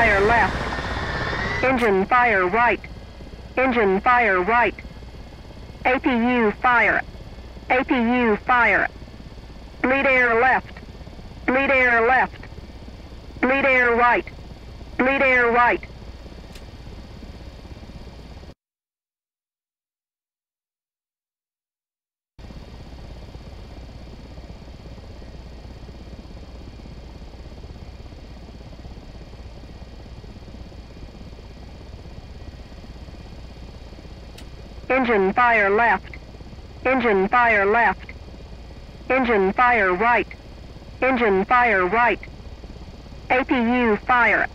fire left. Engine fire right. Engine fire right. APU fire. APU fire. Bleed air left. Bleed air left. Bleed air right. Bleed air right. Engine fire left. Engine fire left. Engine fire right. Engine fire right. APU fire.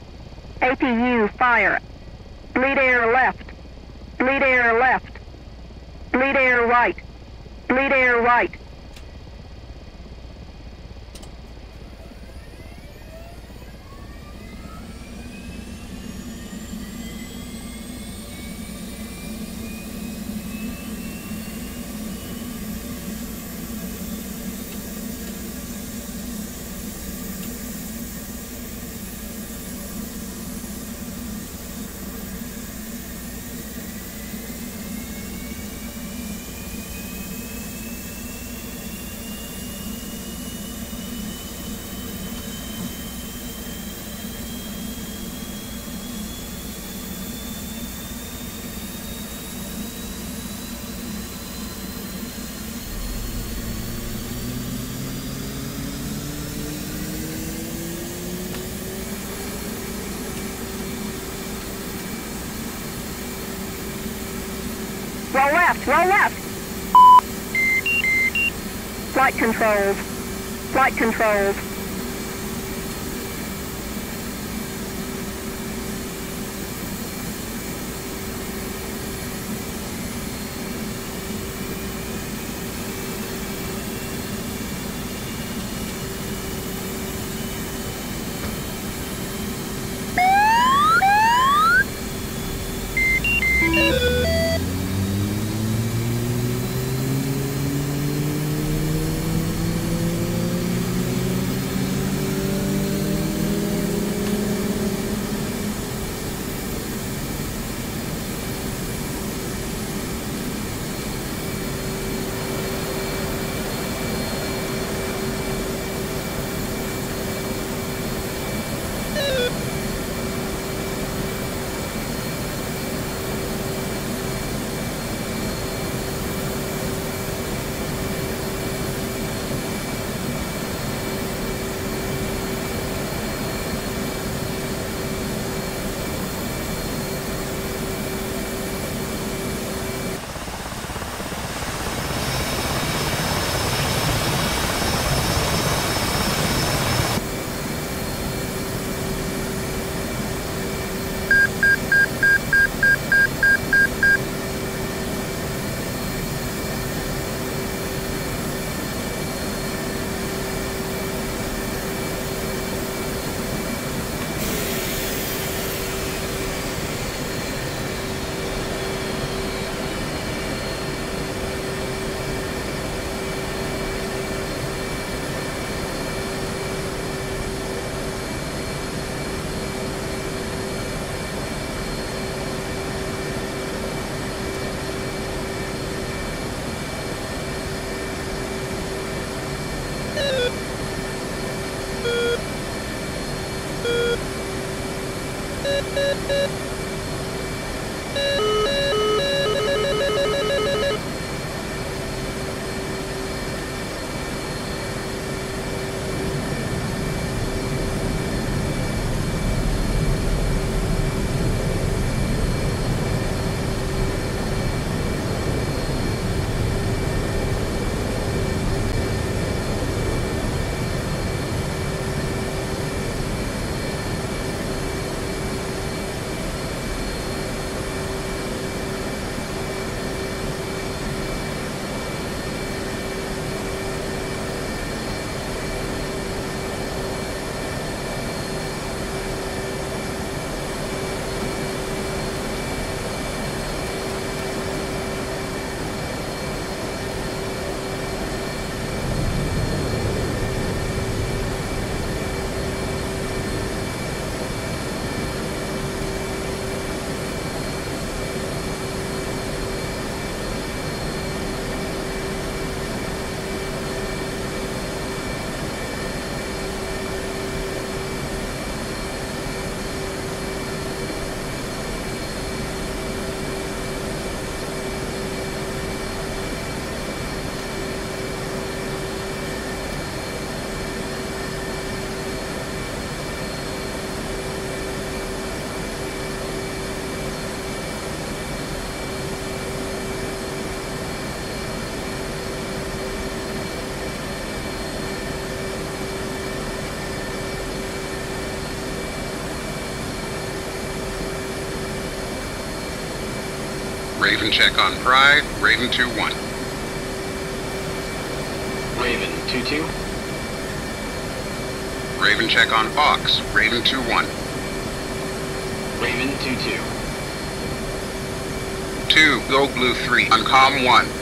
APU fire. Bleed air left. Bleed air left. Bleed air right. Bleed air right. Roll left. Flight controls. Flight controls. Raven check on Pride, Raven 2-1. Raven 2-2. Raven check on Fox, Raven 2-1. Raven 2-2. 2, Go Blue 3, on Com 1.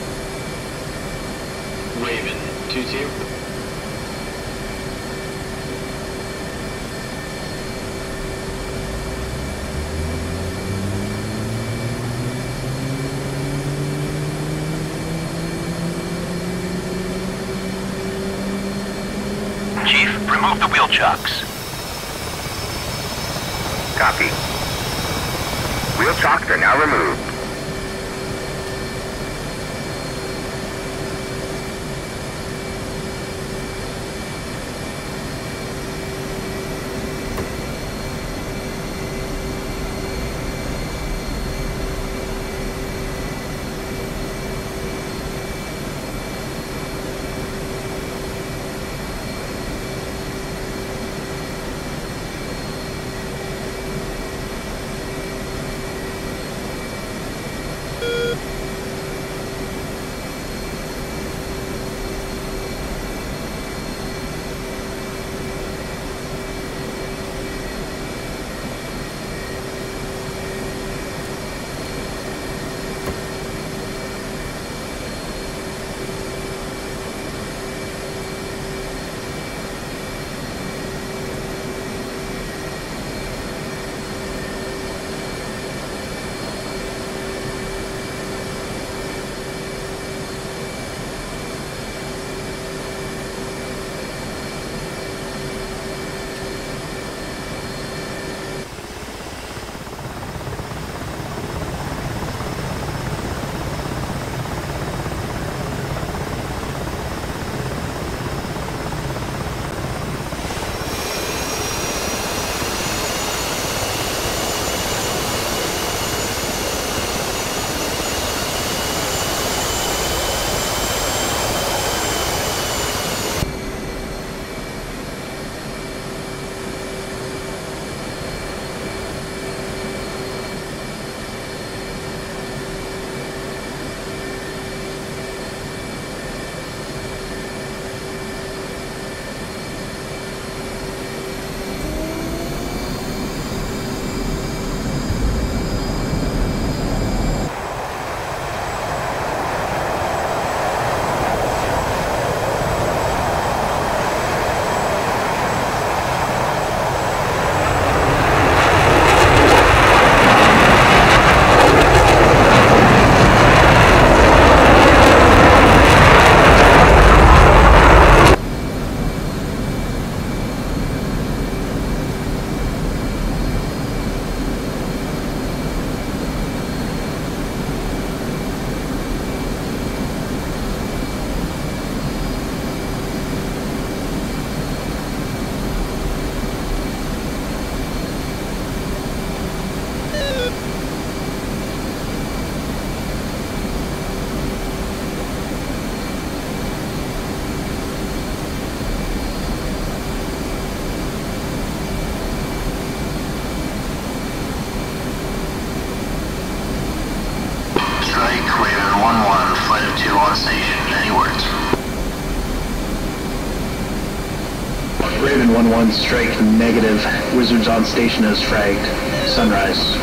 Negative. Wizards on station as fragged. Sunrise.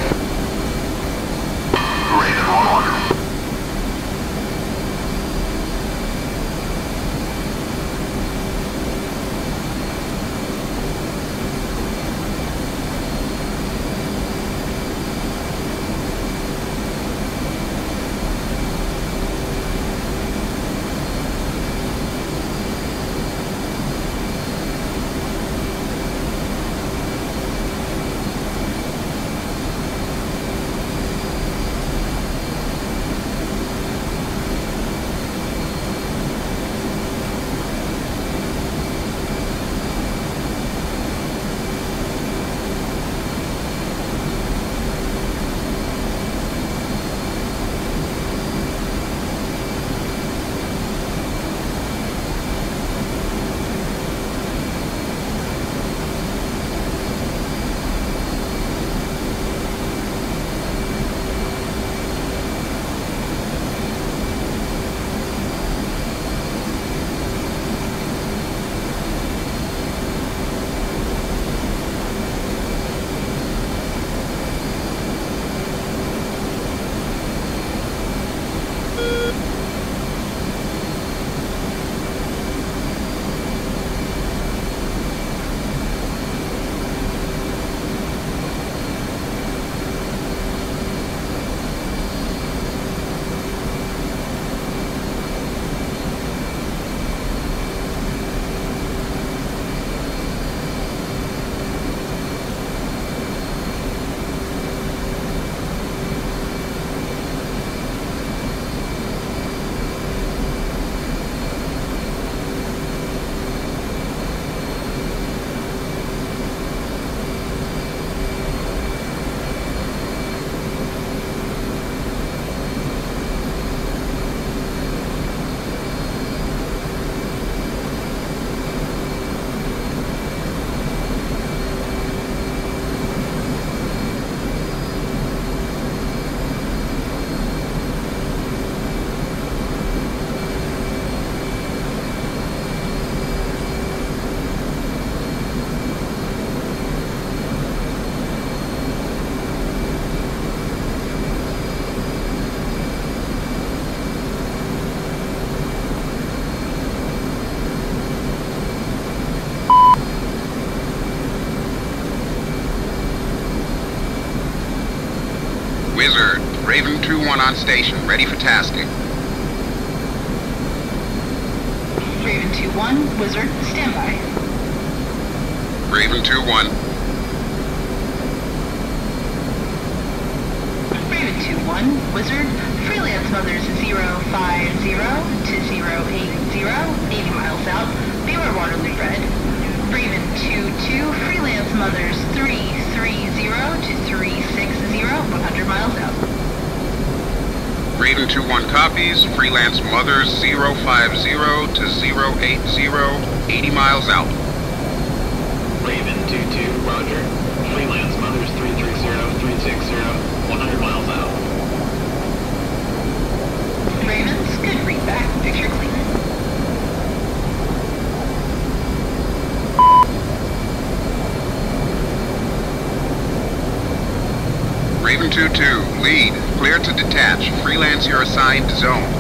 2-1 on station, ready for tasking. Raven 2-1, Wizard, standby. Raven 2-1. Raven 2-1, Wizard, freelance mothers 050 1 copies. Freelance Mothers 050 to 080, 80 miles out. Raven 22, roger. Freelance Mothers 330, 360, 100 miles out. Raven, good read back. Picture clean. Raven 22, lead clear to detach, freelance your assigned zone.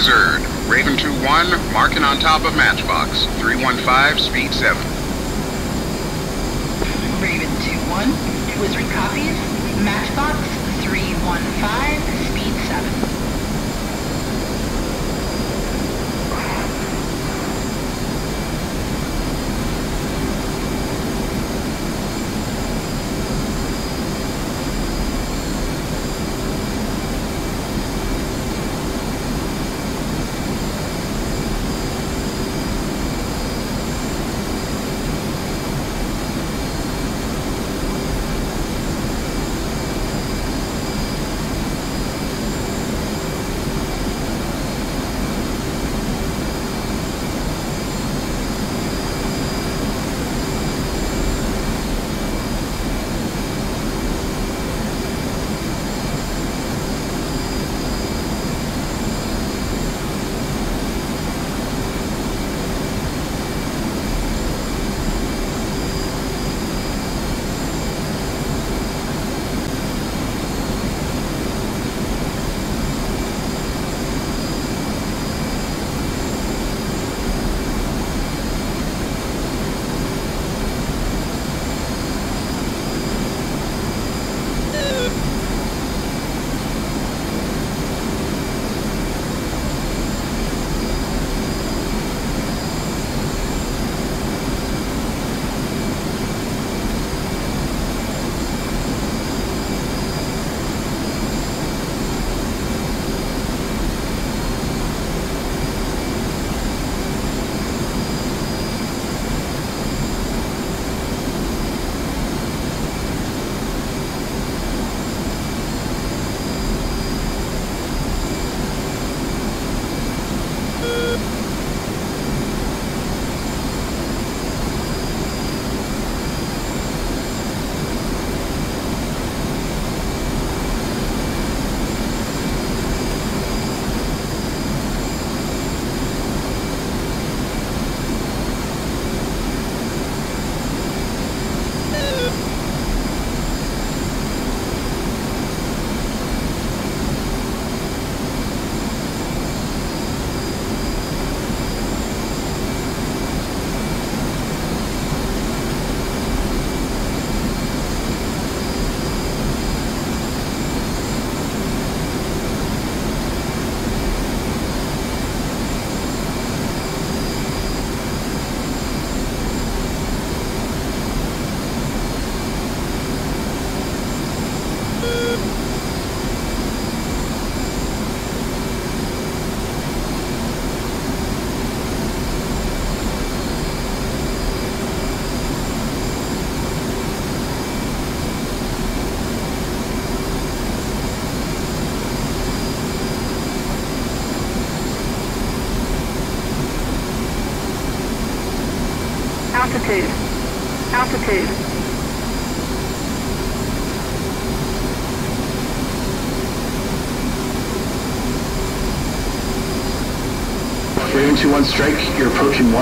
Wizard, Raven 2-1, marking on top of Matchbox, 315, speed 7. Raven 2-1, Wizard copies, Matchbox 315,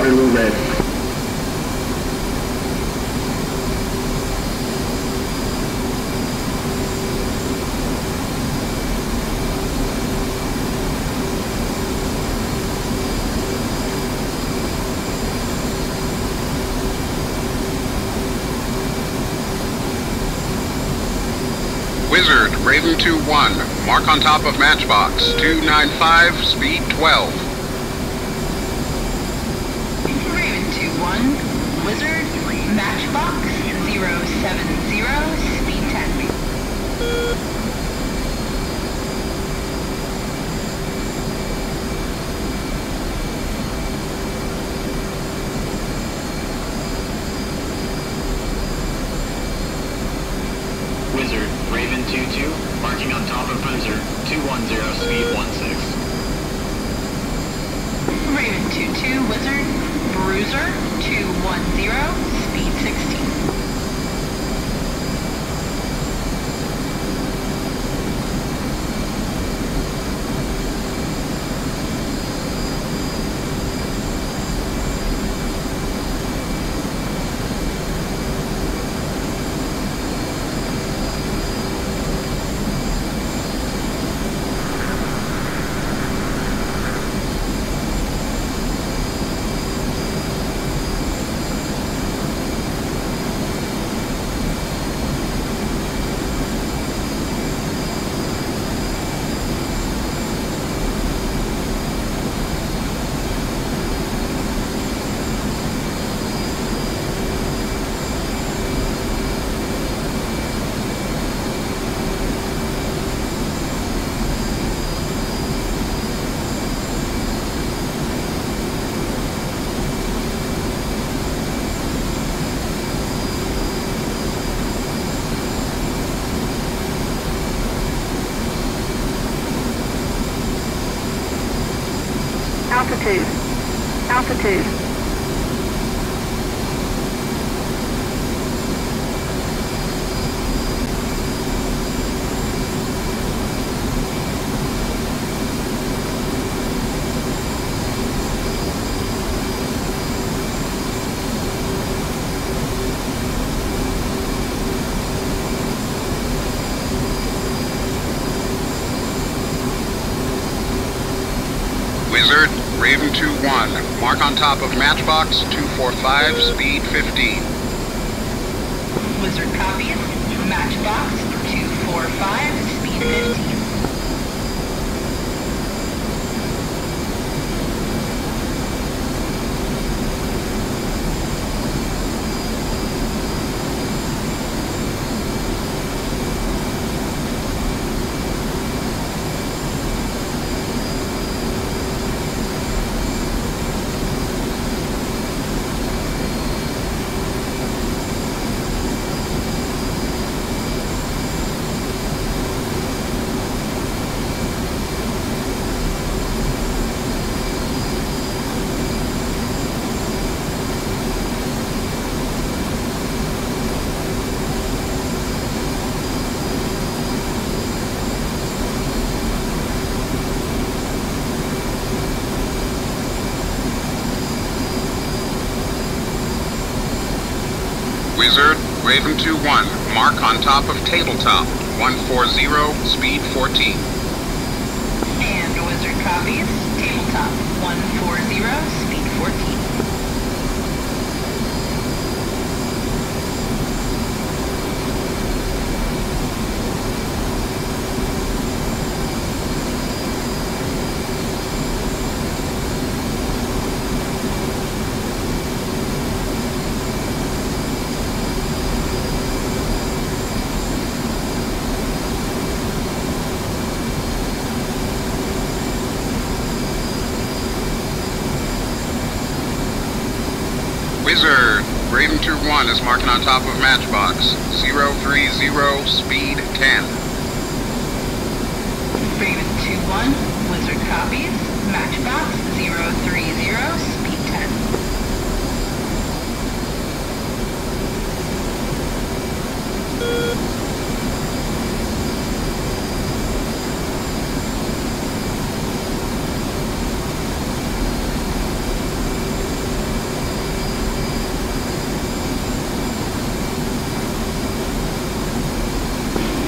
Waterloo Red. Wizard, Raven 2-1, mark on top of Matchbox, 295, speed 12. Raven 2-1, Wizard, Matchbox 070, speed 10. Wizard, Raven 2-2, marking on top of Bruiser, 210, speed 16. Raven 2-2, Wizard, Bruiser 210, speed 16. Mark on top of Matchbox 245, speed 15. Raven 2-1. Mark on top of Tabletop 140, speed 14. And Wizard copies. Tabletop 140, speed 14. Wizard, Raven 2-1 is marking on top of Matchbox 030, speed 10. Raven 2-1. Wizard copies. Matchbox 030, speed 10.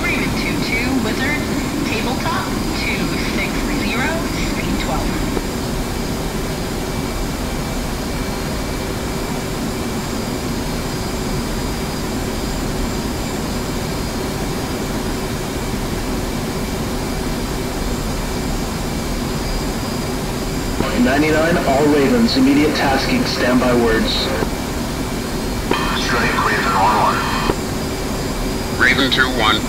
Raven 2-2. Wizard. Tabletop 260, speed 12. Mark 99, all immediate tasking, standby words. Strike Raven 1-1. Raven 2-1.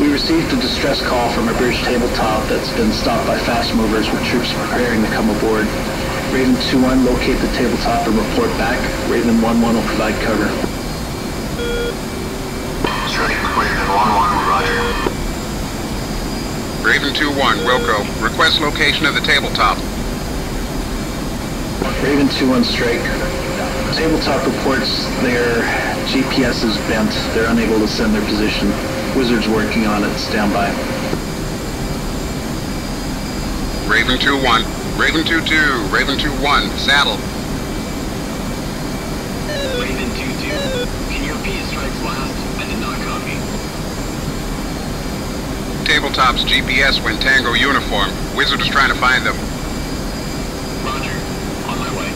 We received a distress call from a bridge tabletop that's been stopped by fast movers with troops preparing to come aboard. Raven 2-1, locate the tabletop and report back. Raven 1-1 will provide cover. Strike Raven 1-1, roger. Raven 2-1, Wilco. Request location of the tabletop. Raven 2-1 strike. Tabletop reports their GPS is bent. They're unable to send their position. Wizard's working on it. Standby. Raven 2-1. Raven 2-2. Raven 2-1. Saddle. Raven 2-2. Can you repeat strikes last? I did not copy. Tabletop's GPS went Tango uniform. Wizard is trying to find them. Roger. On my way.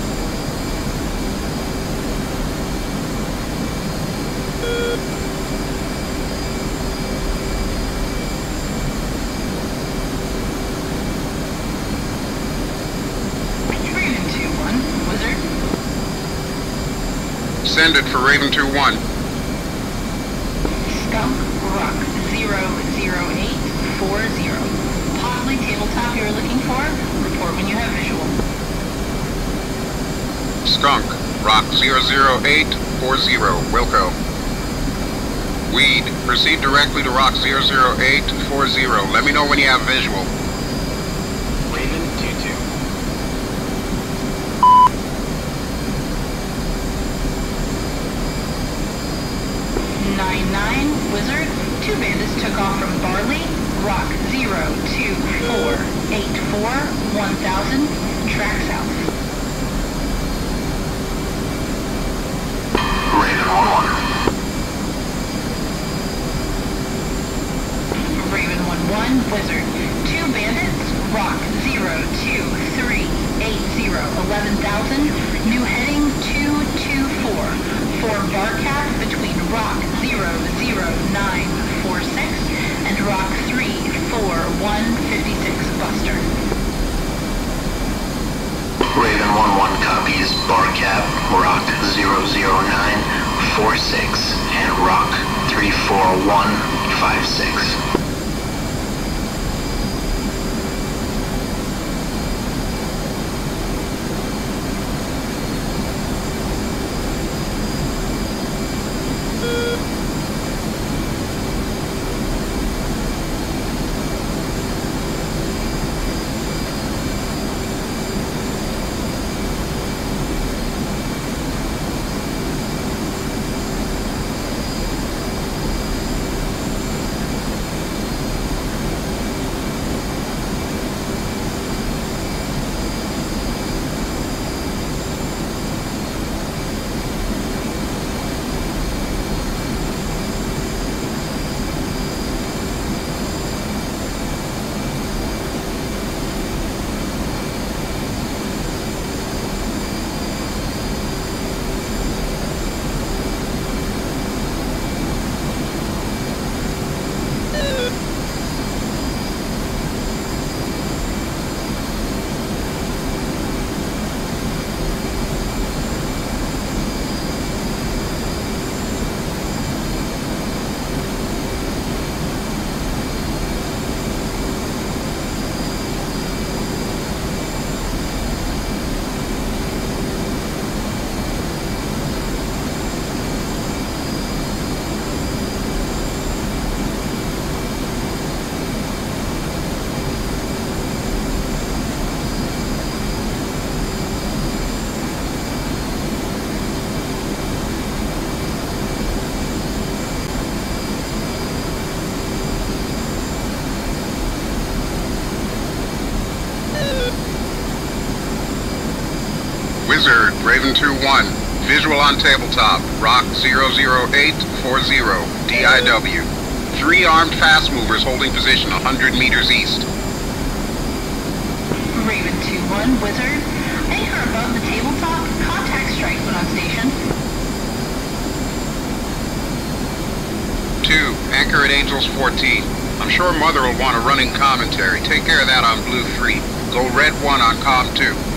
Raven 2-1. Wizard. Send it for Raven 2-1. Skunk Rock 00840. Possibly tabletop you're looking for? Report when you have visual. Skunk. Rock 00840. Wilco. Weed, proceed directly to Rock 00840. Let me know when you have visual. Raven 2-2. Nine nine Wizard. Two bandits took off from Barley. 1, visual on tabletop, Rock 00840, DIW. Three armed fast movers holding position 100 meters east. Raven 2-1, Wizard. Anchor above the tabletop, contact strike when on station. 2, anchor at Angels 14. I'm sure Mother will want a running commentary. Take care of that on Blue 3. Go Red 1 on Com 2.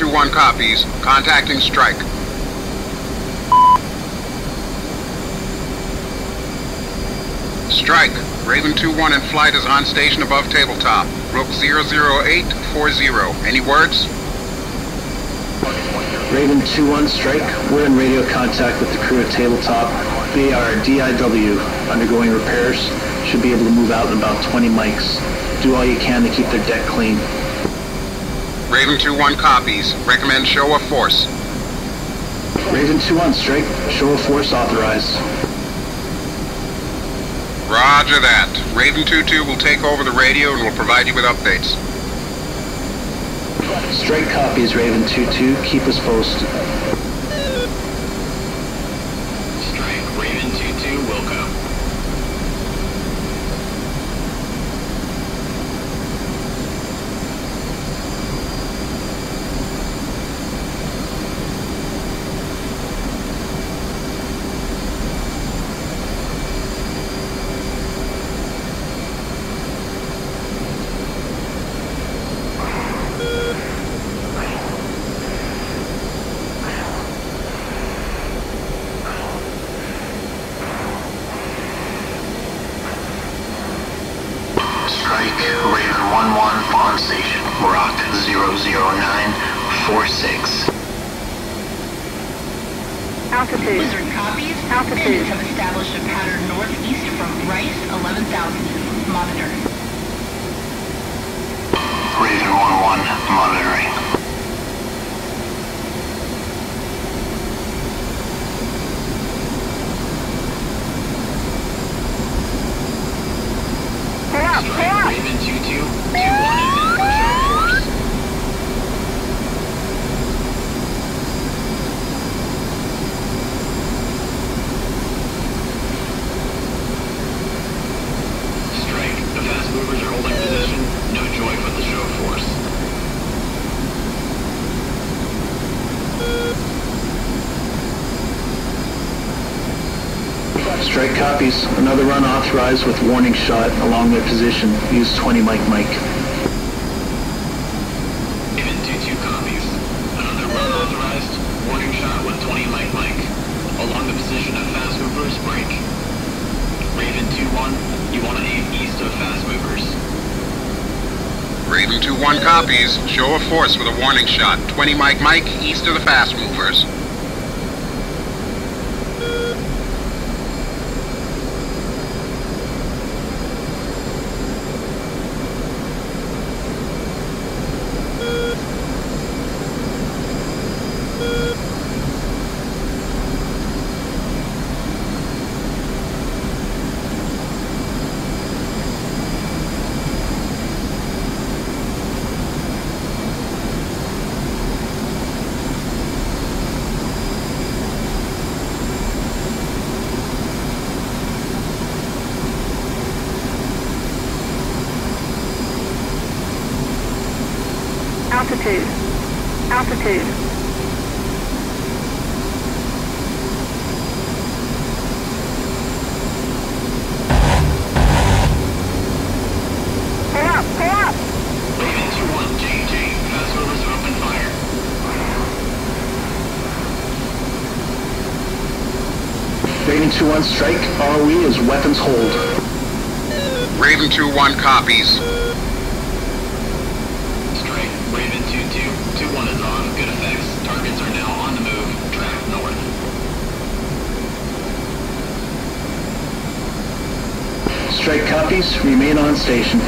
121 copies. Contacting strike. Strike. Raven 2-1 in flight is on station above tabletop. Rock 00840. Any words? Raven 2-1 strike. We're in radio contact with the crew at tabletop. They are DIW, undergoing repairs. Should be able to move out in about 20 mics. Do all you can to keep their deck clean. Raven 2-1 copies. Recommend show of force. Raven 2-1 strike. Show of force authorized. Roger that. Raven 2-2 will take over the radio and will provide you with updates. Strike copies, Raven 2-2. Keep us posted. Strike, Raven 2-2, Wilco. Strike, Raven 1-1 on station. Rock 00946. Altitude. Wizard copies. Altitude. Bandits have established a pattern northeast from Rice 11,000. Monitor. Raven 1-1 monitoring. Pull up, pull Strike, up. Raven 2-2, 2-1 is in for show of force. Strike, the fast movers are holding position. No joy for the show of force. Strike copies. Another run authorized with warning shot along their position. Use 20 Mike Mike. Raven 2-2 copies. Another run authorized. Warning shot with 20 Mike Mike. Along the position of fast movers, break. Raven 2-1, you want to aim east of fast movers. Raven 2-1 copies. Show of force with a warning shot. 20 Mike Mike, east of the fast movers. Altitude. Altitude. Pull up, pull up. Raven 2-1, JJ, fast movers are open fire. Raven 2-1 strike. ROE is weapons hold. Raven 2-1 copies. Strike, Raven 2-2, 2-1 is on, good effects. Targets are now on the move, track north. Strike copies. Remain on station.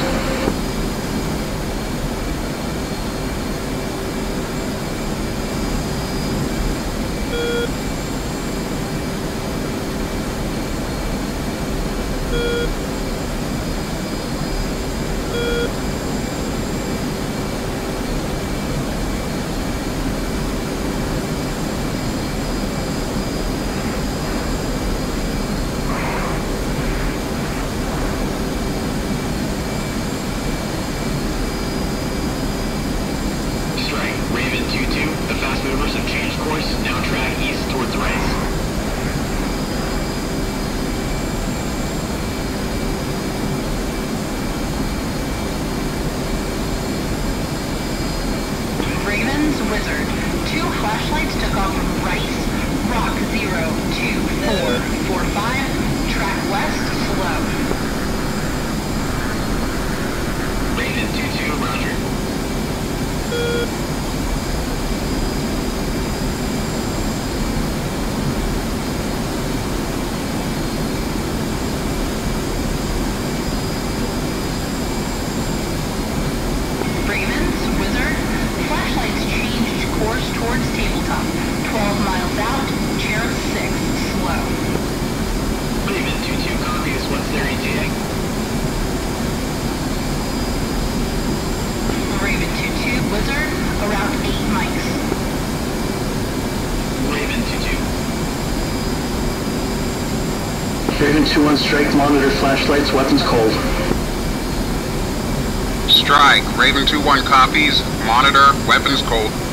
Raven 2-1 strike, monitor flashlights, weapons cold. Strike. Raven 2-1 copies. Monitor. Weapons cold.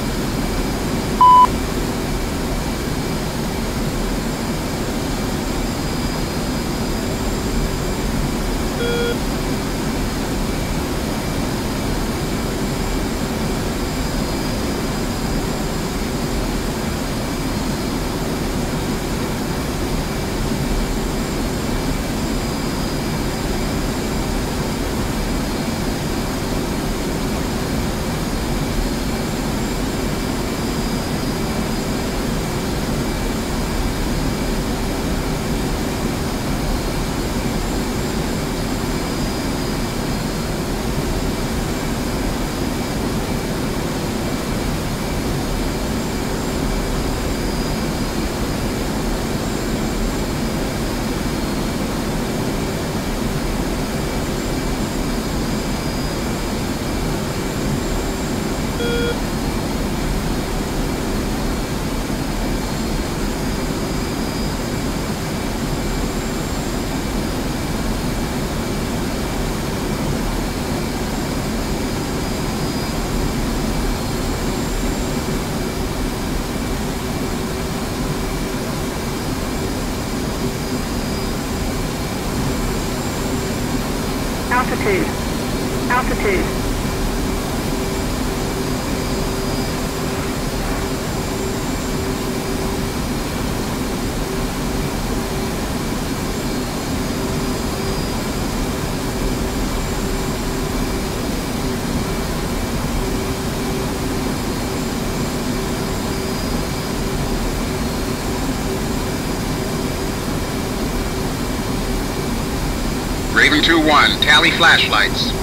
2-1. Tally flashlights.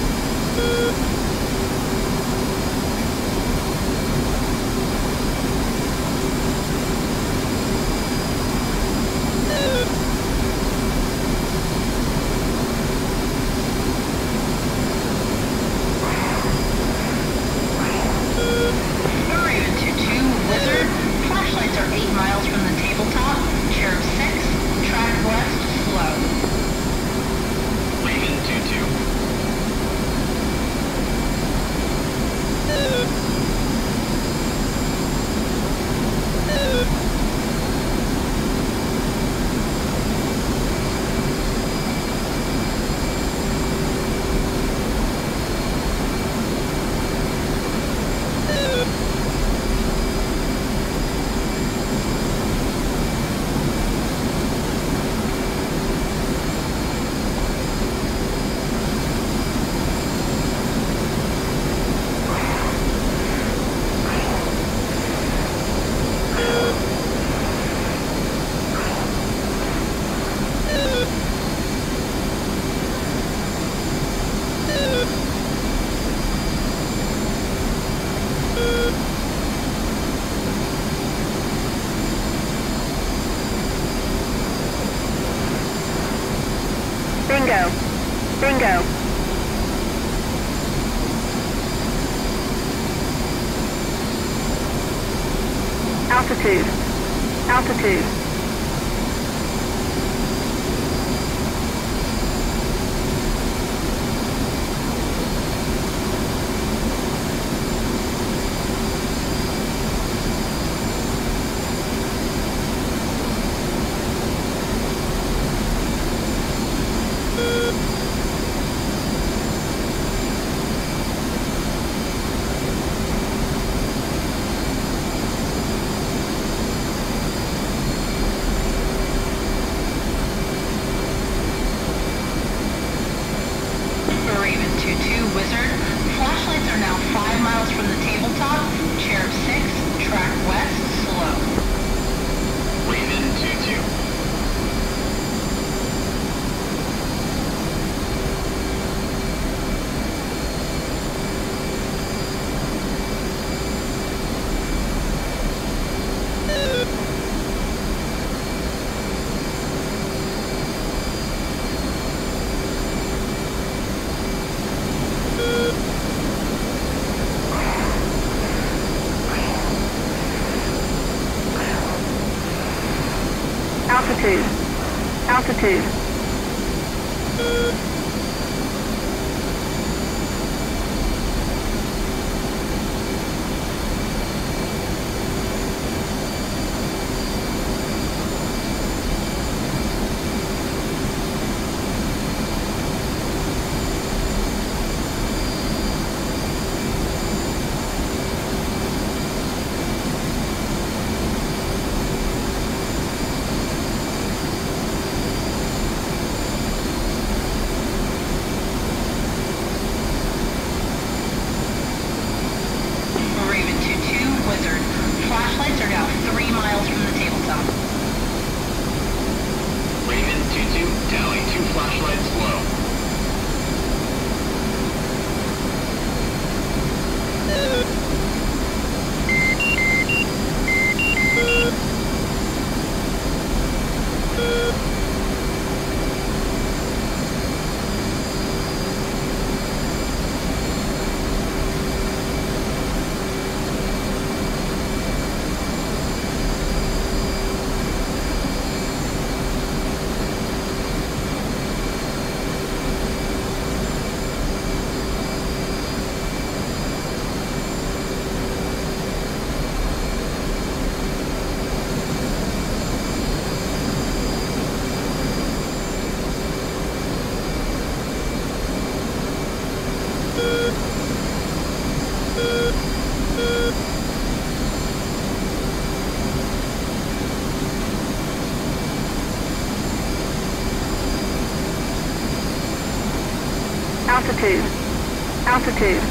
Altitude.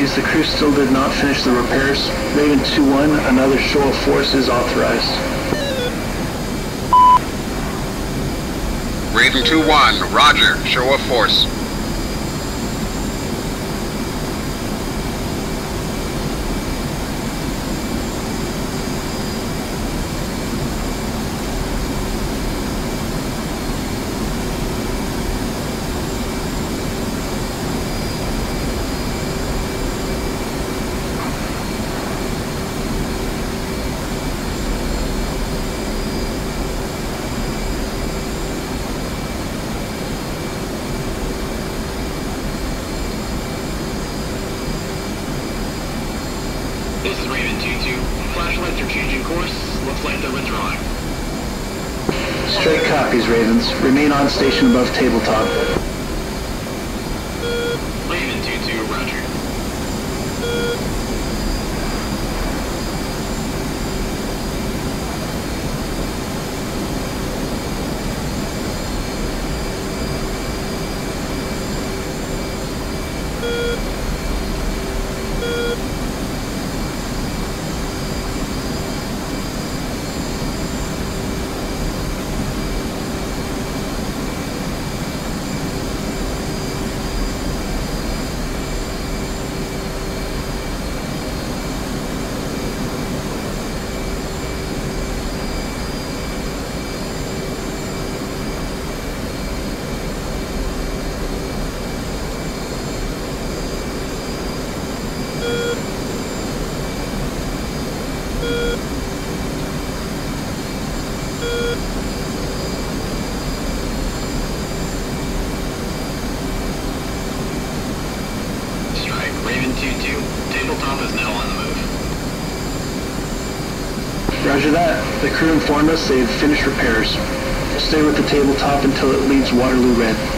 Copies. The crew still did not finish the repairs. Raven 2-1, another show of force is authorized. Raven 2-1, roger. Show of force. This is Raven 2-2. Flashlights are changing course. Looks like they're withdrawing. Strike copies, Ravens. Remain on station above tabletop. Raven 2-2, roger. Strike. Raven 2-2. Tabletop is now on the move. Roger that. The crew they've finished repairs. Stay with the tabletop until it leaves Waterloo Red.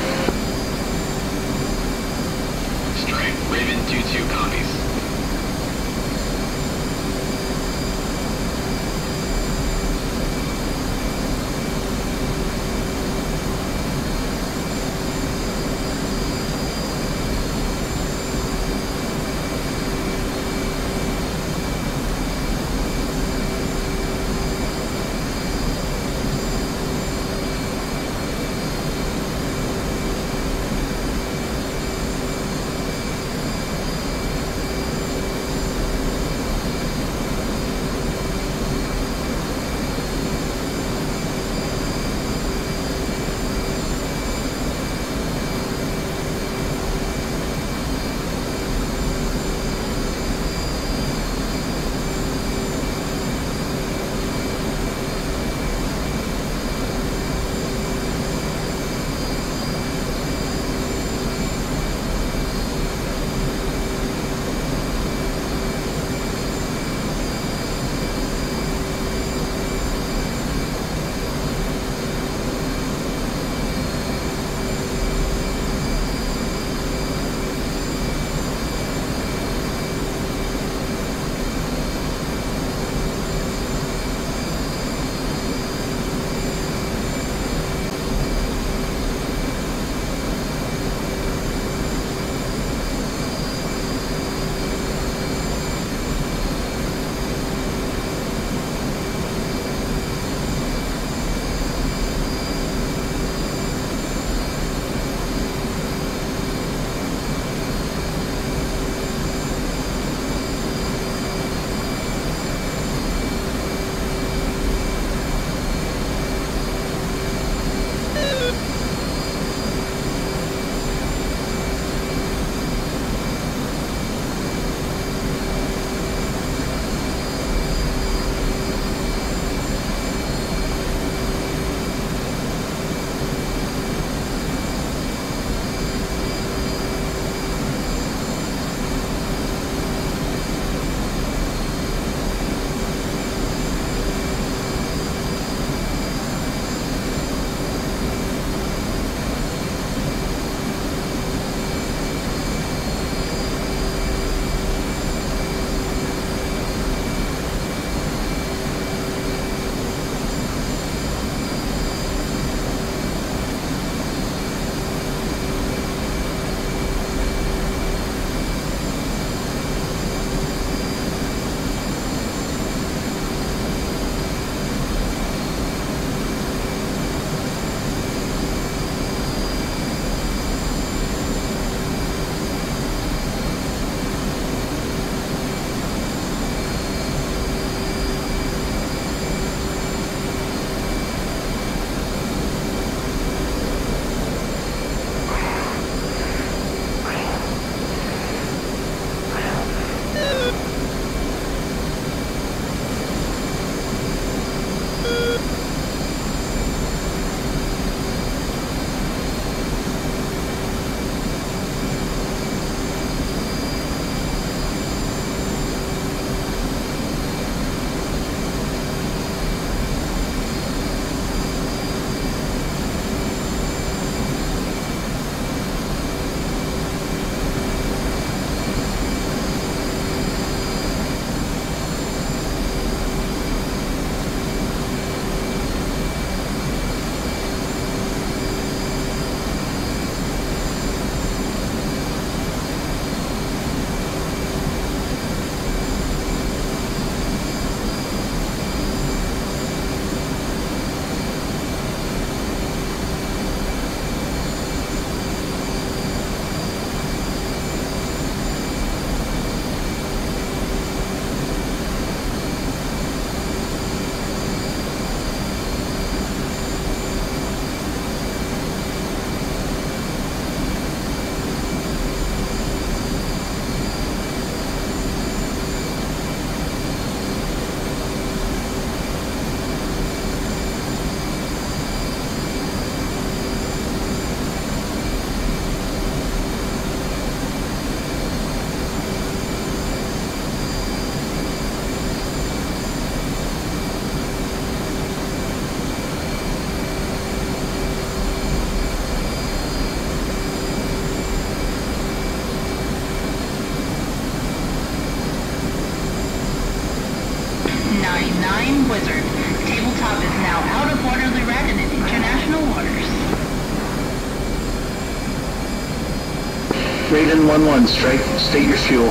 1-1, strike, state your fuel.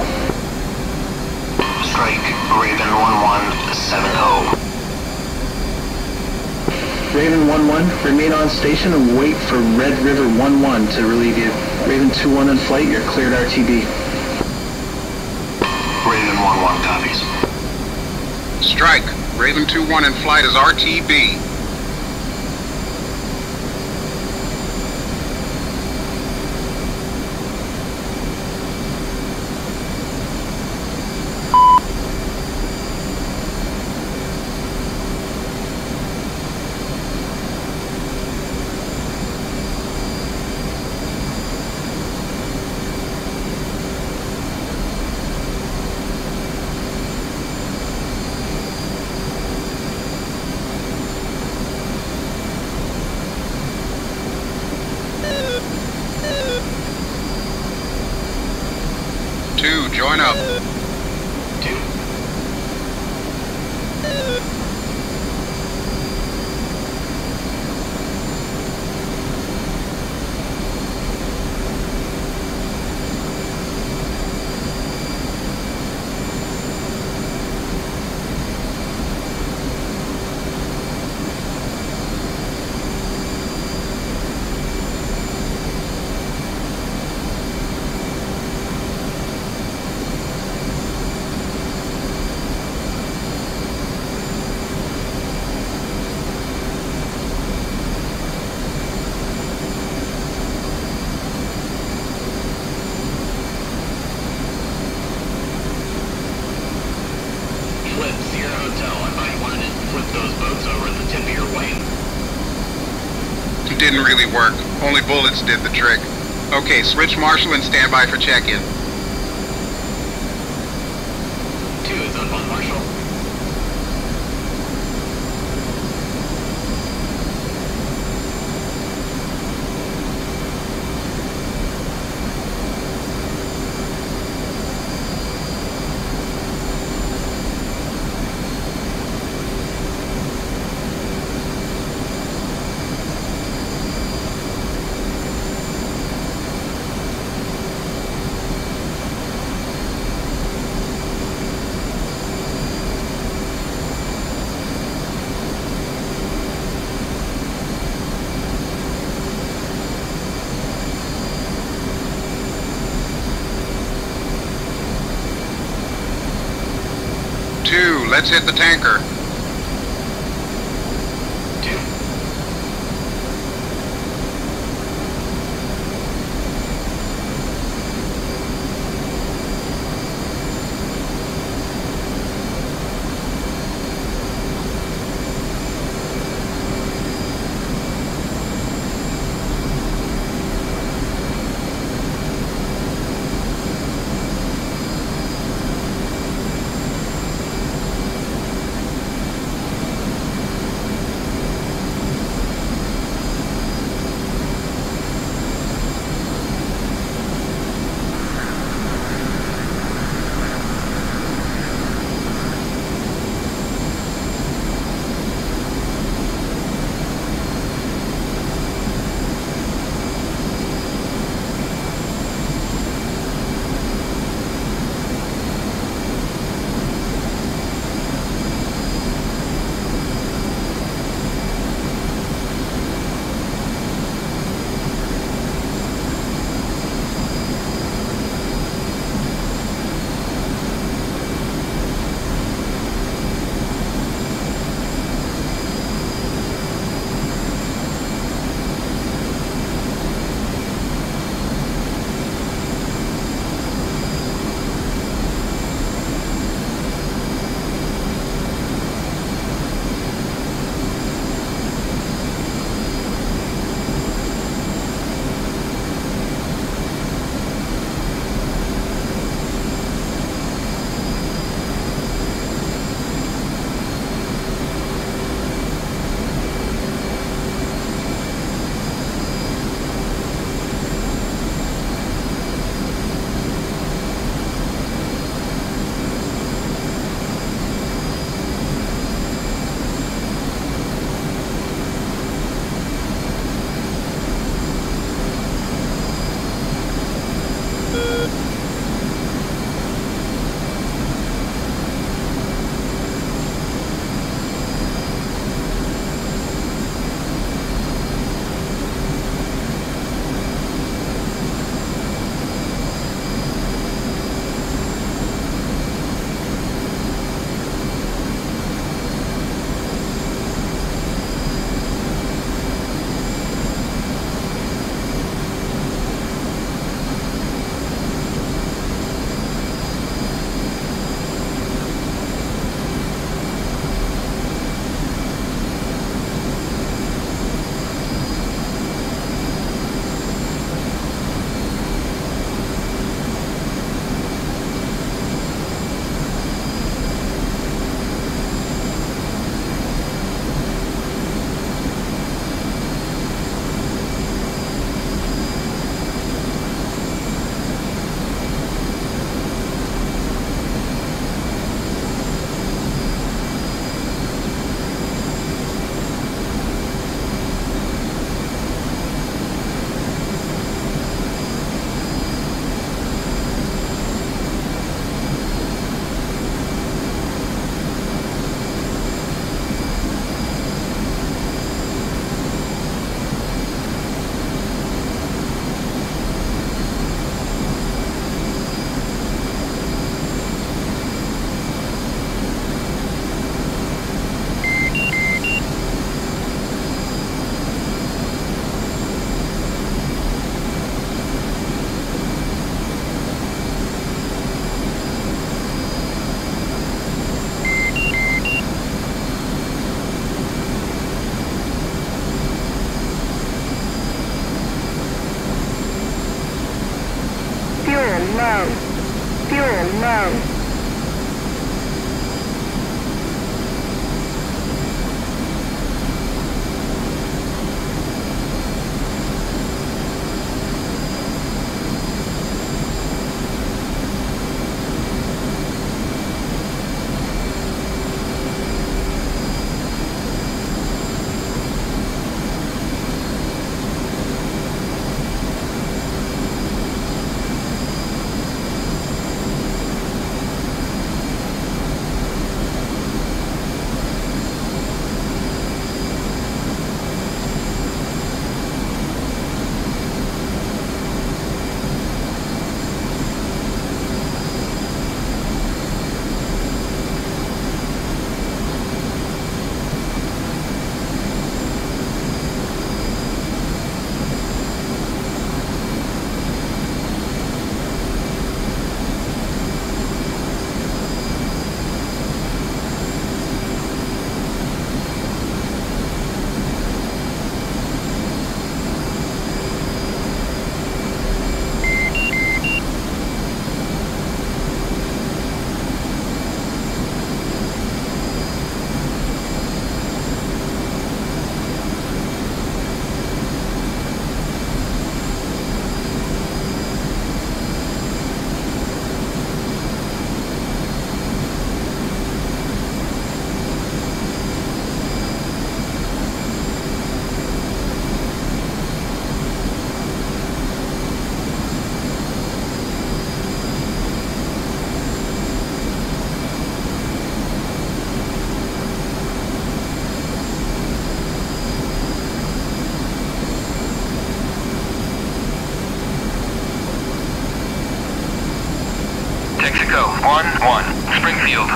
Strike, Raven 1-1, 7-0. Raven 1-1, remain on station and wait for Red River 1-1 to relieve you. Raven 2-1 in flight, you're cleared RTB. Raven 1-1 copies. Strike. Raven 2-1 in flight is RTB. Two, up. Only bullets did the trick. Okay, switch Marshall and stand by for check-in. Two is up on Marshall. Two, let's hit the tanker.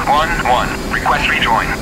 Springfield 1-1. Request rejoin.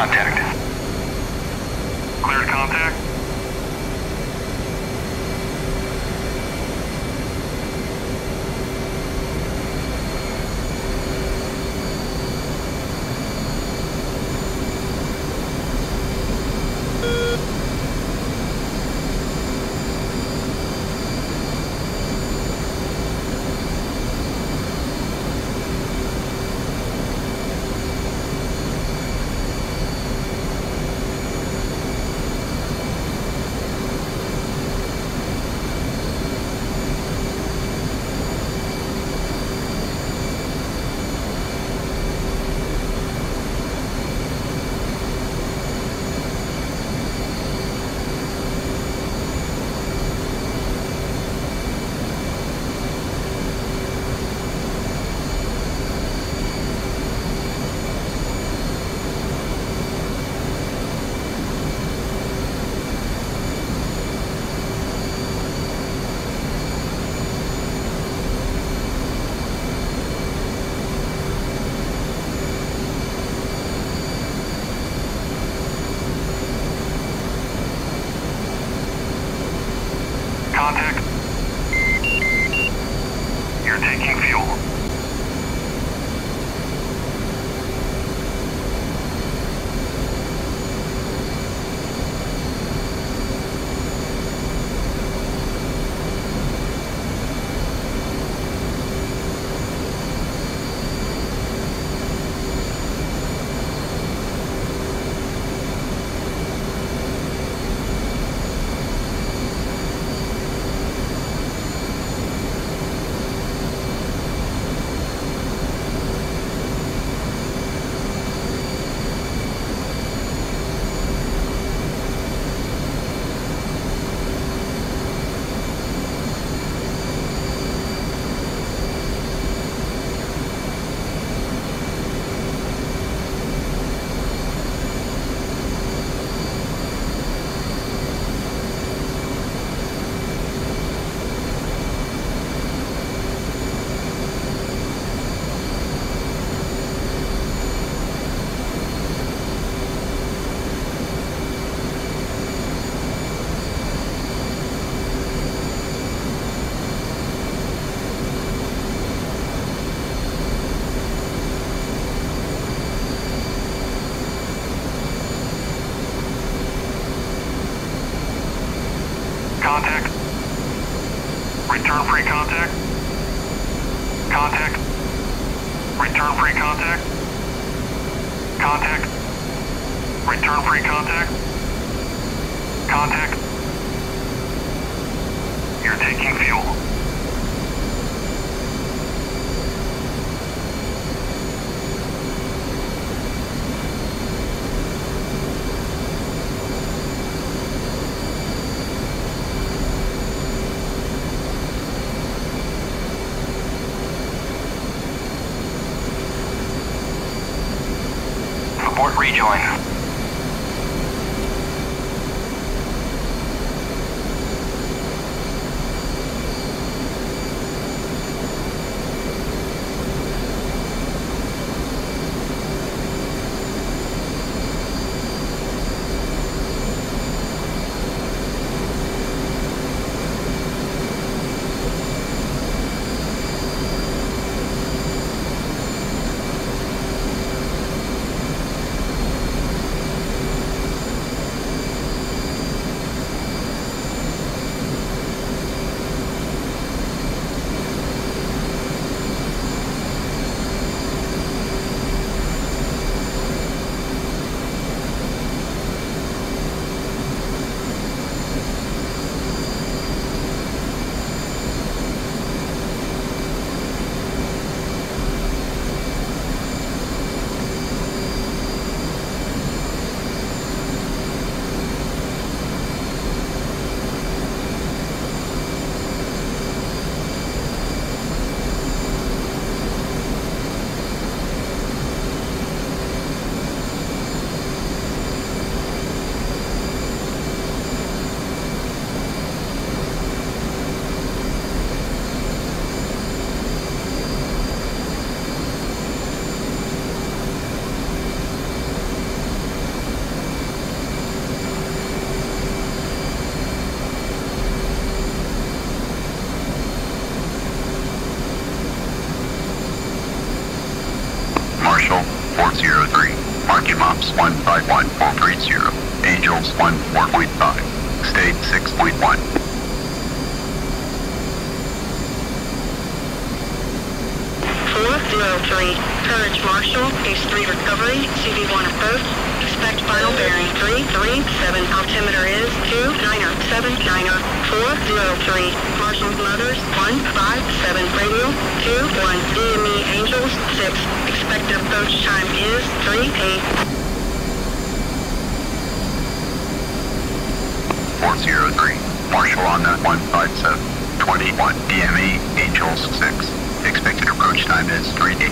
Contact. Rejoin. 5.51, Angels 1, 4.5. State 6.1. Zero 03. Courage Marshall, Case 3 recovery, CV1 approach. Expect final bearing 337. Altimeter is 290790403. Marshall's Mothers 157. radial 21. DME Angels 6. Expected approach time is 3 8. 103. Marshall on the 157. 21. DME Angels 6. Expected approach time is 3D.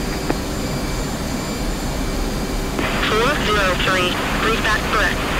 403. Please back.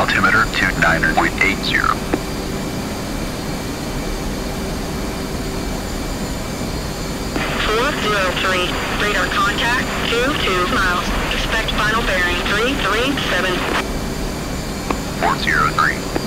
Altimeter to nine point eight zero. Four zero three. Radar contact, two two miles. Expect final bearing 337. 403.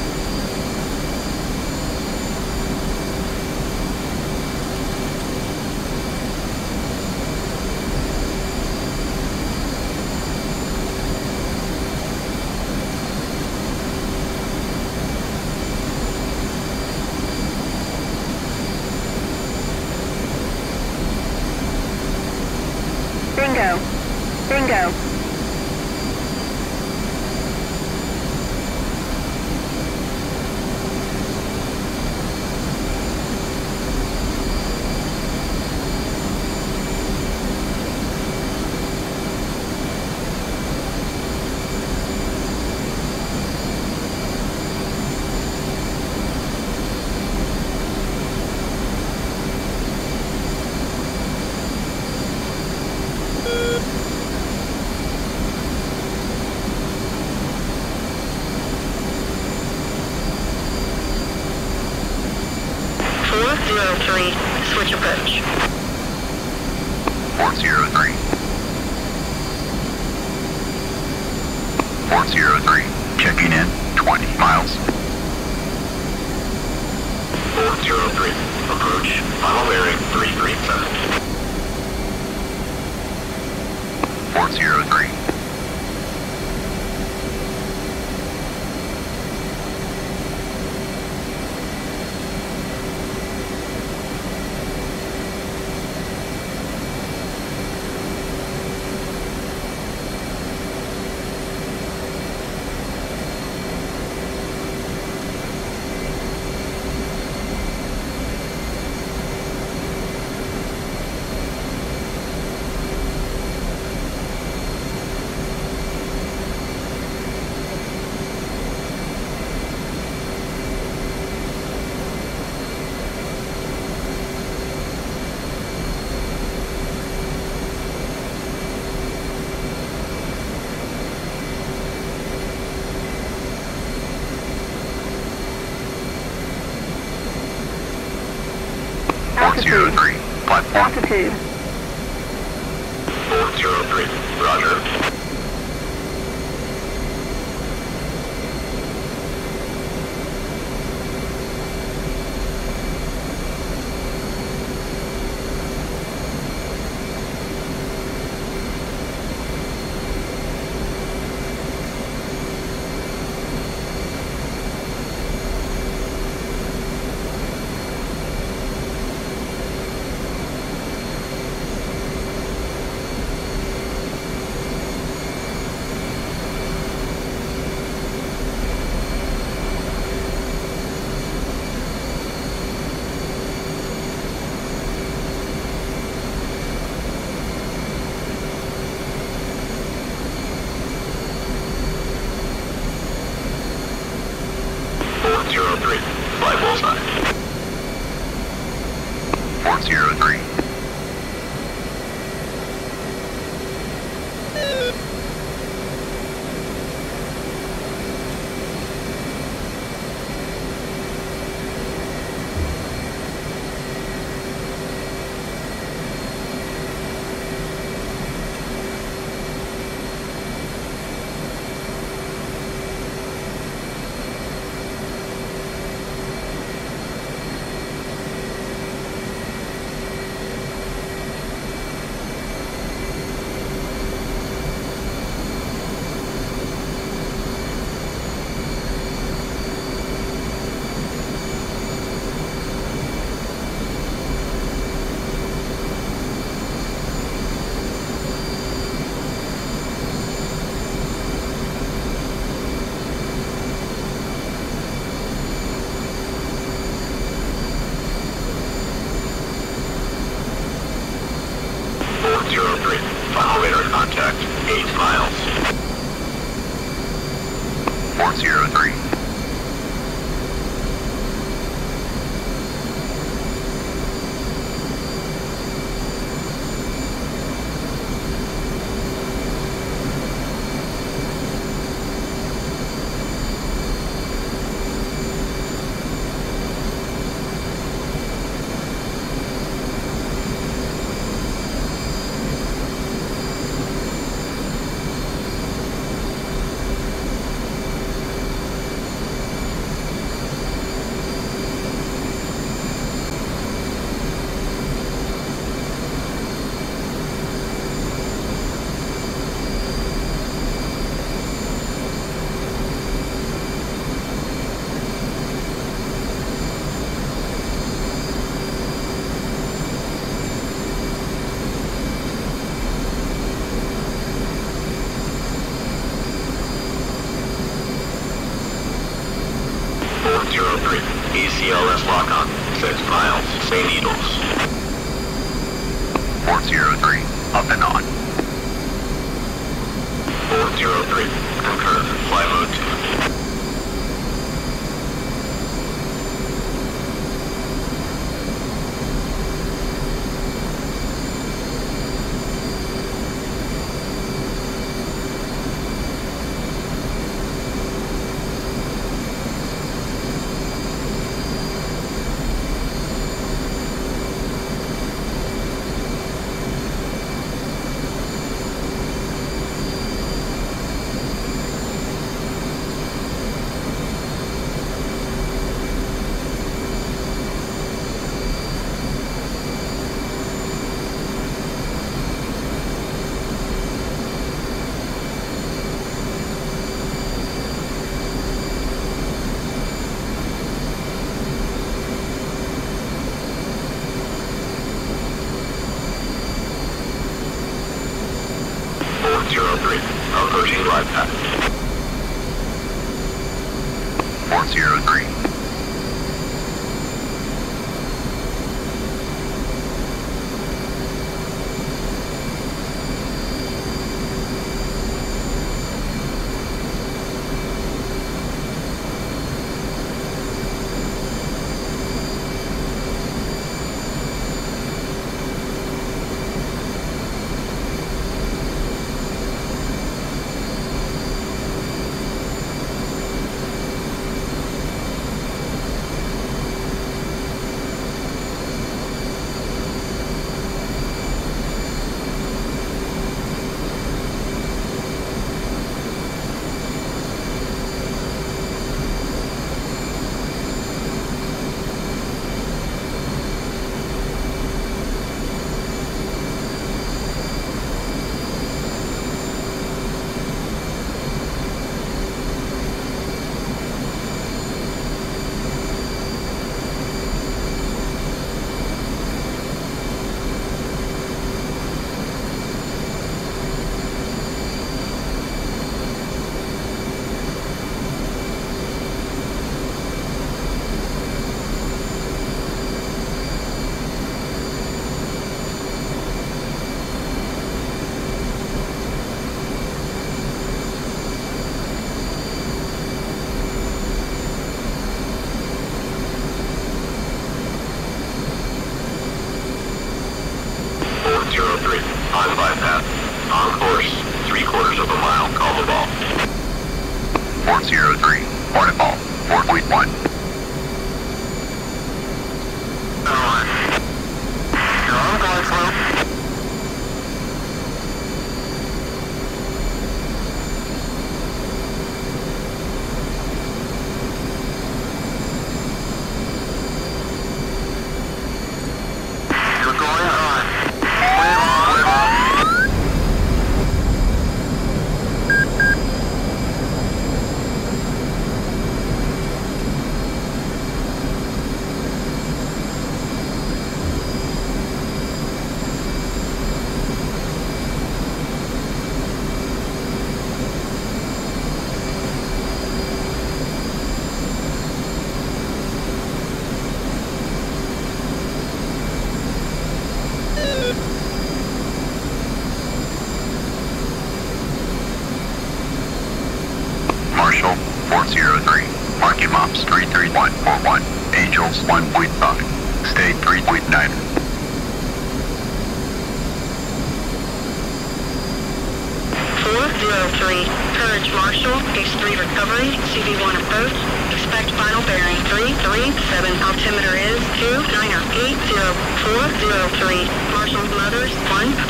3 recovery, CV1 approach. Expect final bearing 337. Altimeter is 29800403. Marshal Mothers 157.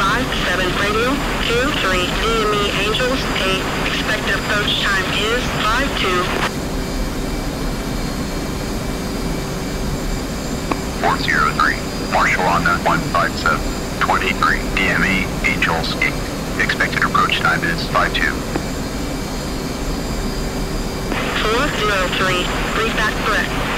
radial 23. DME Angels 8. Expected approach time is 52. 3 Marshal on the 157, 23, DME, Angels 8. Expected approach time is 52. 403, please back breath.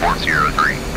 103.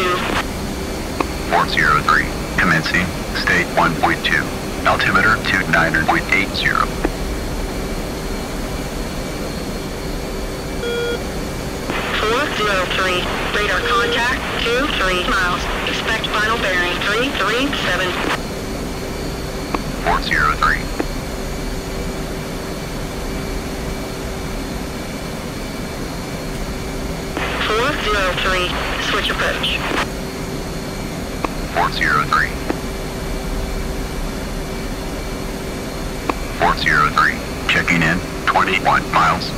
1-2. 403, commencing, state 1.2. Altimeter 29.80. 403, radar contact 2, 3 miles. Expect final bearing 337. 403. Four zero three, switch approach. 403. 403. Checking in. 21 miles.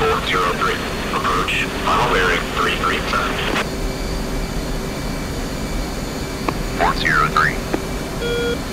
403. Approach. Final bearing 337. 403.